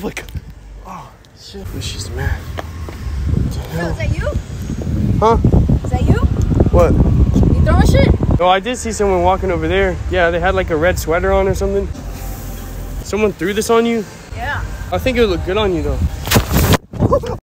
my god. Oh, shit. She's mad. Is that you? Huh? Is that you? What? You throwing shit? Oh, I did see someone walking over there. Yeah, they had like a red sweater on or something. Someone threw this on you? Yeah. I think it would look good on you though.